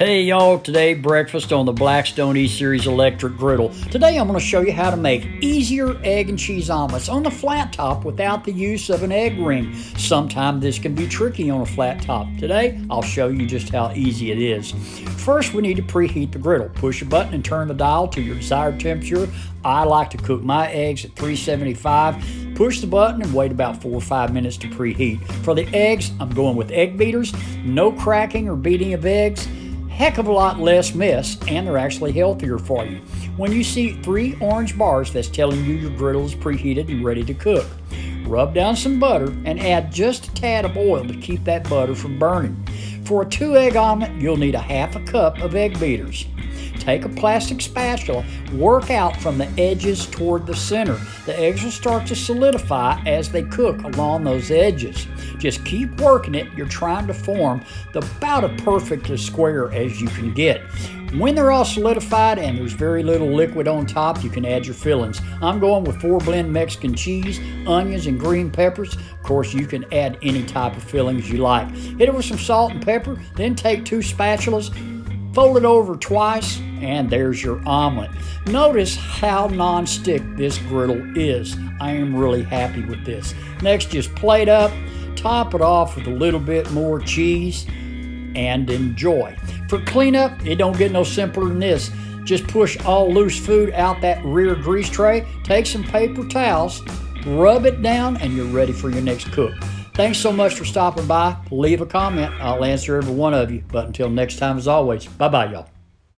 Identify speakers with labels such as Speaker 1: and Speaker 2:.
Speaker 1: Hey y'all, today breakfast on the Blackstone E-Series electric griddle. Today I'm going to show you how to make easier egg and cheese omelets on the flat top without the use of an egg ring. Sometimes this can be tricky on a flat top. Today I'll show you just how easy it is. First we need to preheat the griddle. Push a button and turn the dial to your desired temperature. I like to cook my eggs at 375. Push the button and wait about four or five minutes to preheat. For the eggs, I'm going with egg beaters. No cracking or beating of eggs heck of a lot less mess, and they're actually healthier for you. When you see three orange bars, that's telling you your griddle is preheated and ready to cook. Rub down some butter and add just a tad of oil to keep that butter from burning. For a two egg omelet, you'll need a half a cup of egg beaters. Take a plastic spatula, work out from the edges toward the center. The eggs will start to solidify as they cook along those edges. Just keep working it. You're trying to form about a perfect square as you can get. When they're all solidified and there's very little liquid on top, you can add your fillings. I'm going with four blend Mexican cheese, onions, and green peppers. Of course, you can add any type of fillings you like. Hit it with some salt and pepper, then take two spatulas, Fold it over twice, and there's your omelet. Notice how non-stick this griddle is. I am really happy with this. Next, just plate up, top it off with a little bit more cheese, and enjoy. For cleanup, it don't get no simpler than this. Just push all loose food out that rear grease tray, take some paper towels, rub it down, and you're ready for your next cook. Thanks so much for stopping by. Leave a comment. I'll answer every one of you. But until next time, as always, bye bye, y'all.